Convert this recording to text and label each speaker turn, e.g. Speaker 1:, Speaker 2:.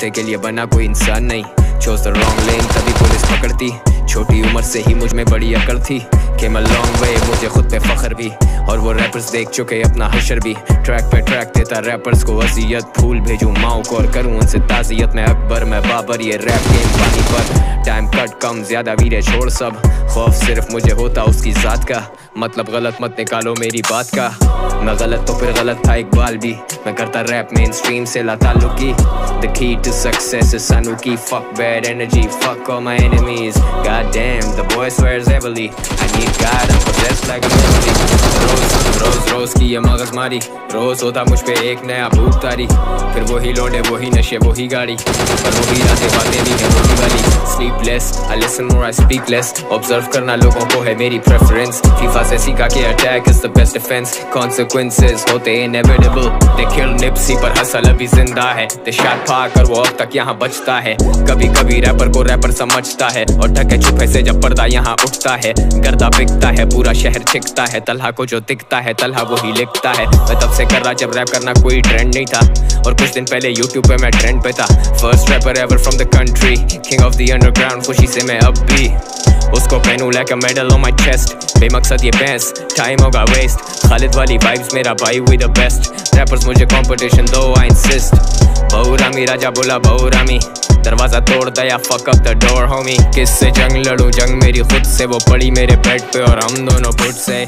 Speaker 1: समझौते के लिए बना कोई इंसान नहीं। चोज द रॉन्ग लेन तभी पुलिस पकड़ती। छोटी उम्र से ही मुझमें बड़ी अकड़ थी। के मैं लॉन्ग वे मुझे खुद पे फख्र भी। और वो रैपर्स देख चुके, अपना हशर भी। ट्रैक पे ट्रैक देता रैपर्स को वसीयत। फूल भेजूं माओ को और करूँ उनसे ताजियत। में अकबर, मैं बाबर, ये रैप गेम पानी पर। टाइम कट कम, ज़्यादा वीरे छोड़ सब। खौफ सिर्फ़ मुझे होता उसकी जात का। मतलब गलत मत निकालो मेरी बात का। मैं गलत तो फिर गलत था इकबाल भी। मैं करता रैप मेन स्ट्रीम से लाता lucky the key to success is key. Fuck bad energy fuck all my enemies god damn the boy swears heavily I need god to process like a memory रोज रोज की मगज मारी। रोज होता मुझ पे एक नया भूत तारी फिर वही लोडे वही नशे, वही गाड़ी। पर वही रातें बातें भी है, वही sleepless I listen more, I speak less. Observe करना लोगों को है मेरी preference. FIFA से सीखा के attack is the best defense. Consequences होते inevitable. They kill Nipsey पर हसल अभी ज़िंदा है they shot कर वो अब तक यहाँ बचता है कभी कभी रैपर को रैपर समझता है और ढके छुपे से जब पर्दा यहाँ उठता है गर्दा बिकता है पूरा शहर छिकता है तलहा को जो दिखता है तलहा वो ही लिखता है मैं तब से कर रहा जब रैप करना कोई ट्रेंड नहीं था और कुछ दिन पहले यूट्यूब पे मैं ट्रेंड पे था। First rapper ever from the country king of the underground खुशी से मैं अब भी उसको पहनू like a medal on my chest बेमकसद ये बैंस टाइम होगा वेस्ट खालिद वाली वाइब्स मेरा भाई विद द बेस्ट रैपर्स मुझे कंपटीशन दो आई इंसिस्ट बहुरामी राजा बोला, बहुरामी। दरवाज़ा तोड़ दया fuck up the door homie किससे जंग लड़ू? जंग मेरी खुद से, वो पड़ी मेरे बेड पे और हम दोनों फुट से।